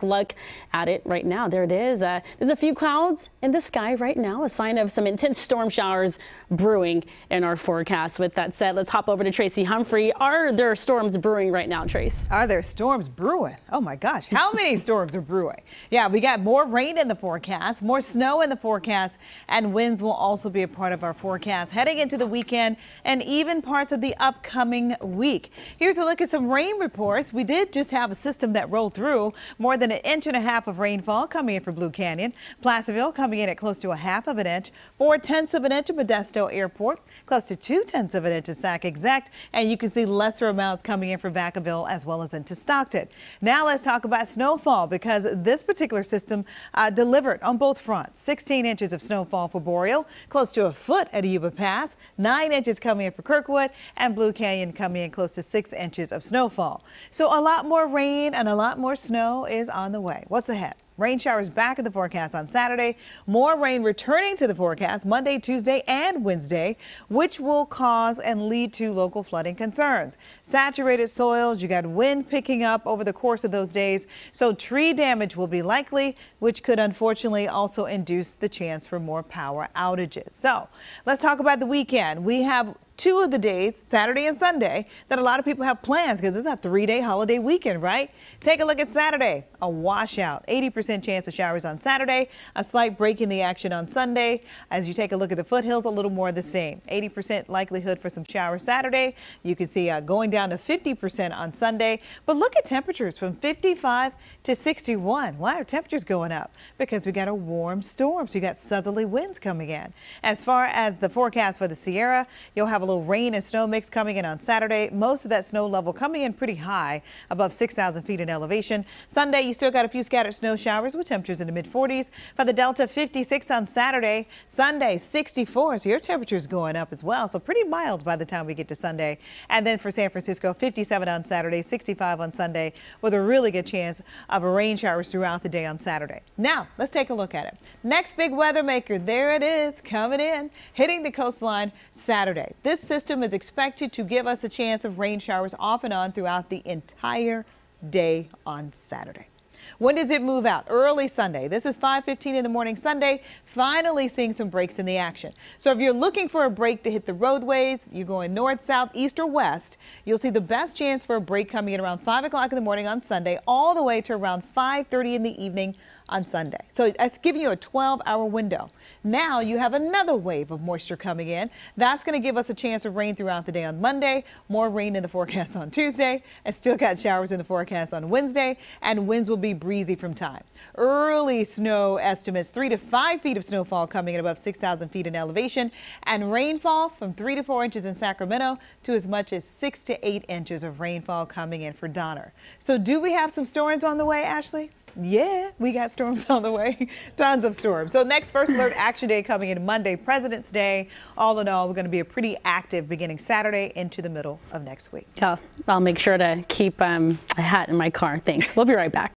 quick look at it right now. There it is. Uh, there's a few clouds in the sky right now, a sign of some intense storm showers brewing in our forecast. With that said, let's hop over to Tracy Humphrey. Are there storms brewing right now, Trace? Are there storms brewing? Oh my gosh, how many storms are brewing? Yeah, we got more rain in the forecast, more snow in the forecast, and winds will also be a part of our forecast heading into the weekend and even parts of the upcoming week. Here's a look at some rain reports. We did just have a system that rolled through more than an inch and a half of rainfall coming in for Blue Canyon. Placerville coming in at close to a half of an inch, four tenths of an inch at Modesto Airport, close to two tenths of an inch at Sac Exec, and you can see lesser amounts coming in for Vacaville as well as into Stockton. Now let's talk about snowfall because this particular system uh, delivered on both fronts. 16 inches of snowfall for Boreal, close to a foot at Yuba Pass, nine inches coming in for Kirkwood, and Blue Canyon coming in close to six inches of snowfall. So a lot more rain and a lot more snow is the way. What's ahead? Rain showers back in the forecast on Saturday. More rain returning to the forecast Monday, Tuesday, and Wednesday, which will cause and lead to local flooding concerns. Saturated soils, you got wind picking up over the course of those days, so tree damage will be likely, which could unfortunately also induce the chance for more power outages. So let's talk about the weekend. We have two of the days, Saturday and Sunday, that a lot of people have plans because it's a three day holiday weekend, right? Take a look at Saturday, a washout, 80% chance of showers on Saturday, a slight break in the action on Sunday. As you take a look at the foothills, a little more the same. 80% likelihood for some showers Saturday. You can see uh, going down to 50% on Sunday. But look at temperatures from 55 to 61. Why are temperatures going up? Because we got a warm storm, so you got southerly winds coming in. As far as the forecast for the Sierra, you'll have a little rain and snow mix coming in on Saturday. Most of that snow level coming in pretty high, above 6,000 feet in elevation. Sunday, you still got a few scattered snow showers with temperatures in the mid 40s. For the Delta, 56 on Saturday. Sunday, 64. So your temperature is going up as well. So pretty mild by the time we get to Sunday. And then for San Francisco, 57 on Saturday, 65 on Sunday, with a really good chance of rain showers throughout the day on Saturday. Now, let's take a look at it. Next big weather maker, there it is, coming in, hitting the coastline Saturday. This system is expected to give us a chance of rain showers off and on throughout the entire day on Saturday. When does it move out? Early Sunday. This is 5:15 in the morning Sunday. Finally seeing some breaks in the action. So if you're looking for a break to hit the roadways, you're going north, south, east, or west, you'll see the best chance for a break coming in around 5 o'clock in the morning on Sunday, all the way to around 5:30 in the evening on Sunday. So that's giving you a 12 hour window. Now you have another wave of moisture coming in. That's going to give us a chance of rain throughout the day on Monday, more rain in the forecast on Tuesday, and still got showers in the forecast on Wednesday, and winds will be breezy from time. Early snow estimates, three to five feet of snowfall coming in above 6,000 feet in elevation, and rainfall from three to four inches in Sacramento to as much as six to eight inches of rainfall coming in for Donner. So do we have some storms on the way, Ashley? Yeah, we got storms on the way. Tons of storms. So next First Alert Action Day coming in Monday, President's Day. All in all, we're going to be a pretty active beginning Saturday into the middle of next week. Yeah, I'll make sure to keep um, a hat in my car. Thanks. We'll be right back.